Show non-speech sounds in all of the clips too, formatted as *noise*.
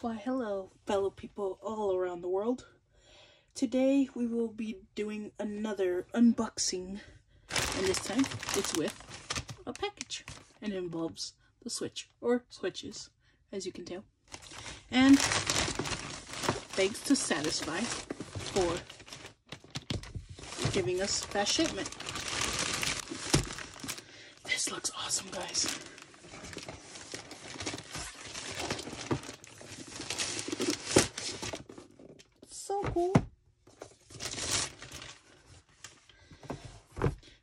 Why, hello, fellow people all around the world. Today we will be doing another unboxing, and this time it's with a package, and it involves the Switch, or switches, as you can tell. And thanks to Satisfye for giving us that shipment. This looks awesome, guys. So cool.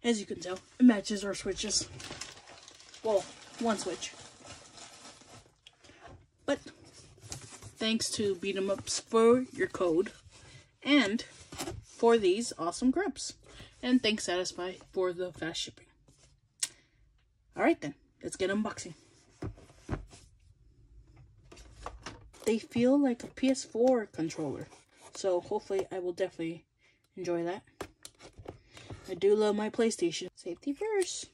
As you can tell, it matches our switches. Well, one switch. But thanks to Beat 'em Ups for your code and for these awesome grips. And thanks Satisfye for the fast shipping. Alright then, let's get unboxing. They feel like a PS4 controller. So hopefully I will definitely enjoy that. I do love my PlayStation. Safety first.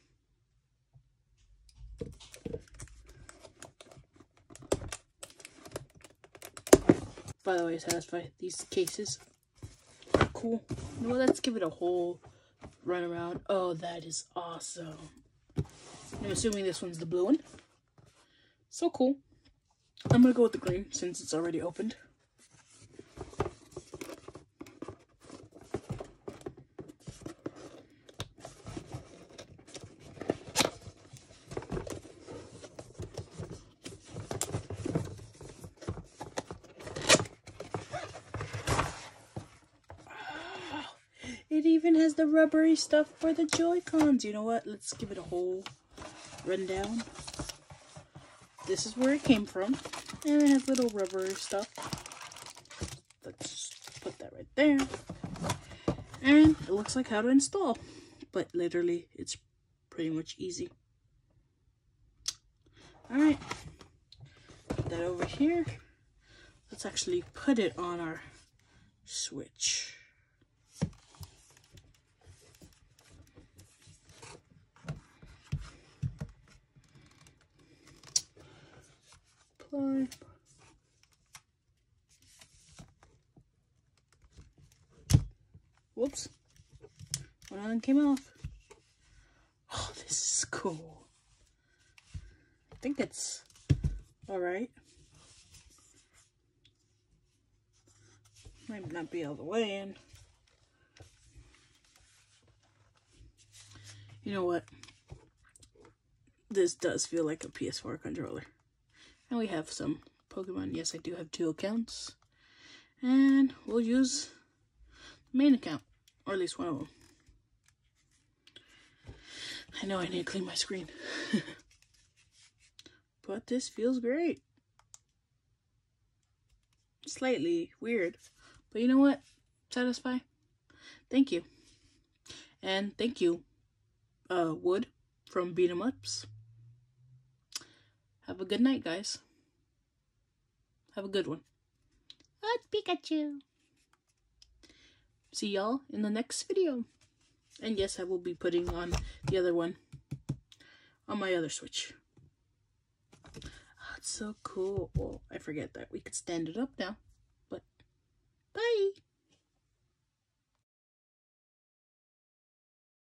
By the way, Satisfye, these cases cool. You let's give it a whole run around. Oh, that is awesome. I'm assuming this one's the blue one. So cool. I'm gonna go with the green since it's already opened. It even has the rubbery stuff for the Joy-Cons. You know what? Let's give it a whole rundown. This is where it came from. And it has little rubber stuff. Let's put that right there. And it looks like how to install. But literally, it's pretty much easy. Alright. Put that over here. Let's actually put it on our switch. Whoops. One of them came off. Oh, this is cool. I think it's alright. Might not be all the way in. You know what? This does feel like a PS4 controller. And we have some Pokemon. Yes, I do have two accounts. And we'll use the main account, or at least one of them. I know I need to clean my screen. *laughs* but this feels great. Slightly weird. But you know what? Satisfye. Thank you. And thank you, uh, Wood from Beat 'em Ups. Have a good night, guys. Have a good one. Oh, Pikachu. See y'all in the next video. And yes, I will be putting on the other one on my other Switch. Oh, it's so cool. Well, I forget that we could stand it up now. But, bye!